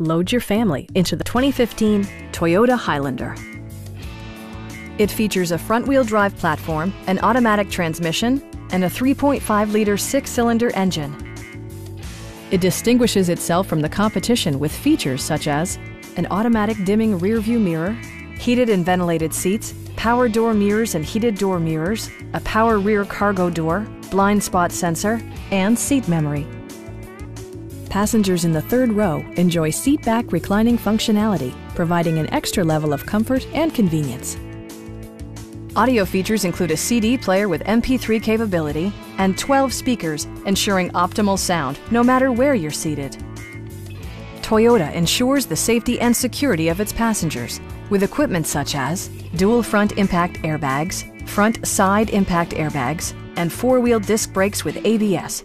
Load your family into the 2015 Toyota Highlander. It features a front-wheel drive platform, an automatic transmission, and a 3.5-liter six-cylinder engine. It distinguishes itself from the competition with features such as an automatic dimming rearview mirror, heated and ventilated seats, power door mirrors and heated door mirrors, a power rear cargo door, blind spot sensor, and seat memory. Passengers in the third row enjoy seat-back reclining functionality, providing an extra level of comfort and convenience. Audio features include a CD player with MP3 capability and 12 speakers, ensuring optimal sound no matter where you're seated. Toyota ensures the safety and security of its passengers with equipment such as dual front impact airbags, front side impact airbags, and four-wheel disc brakes with ABS.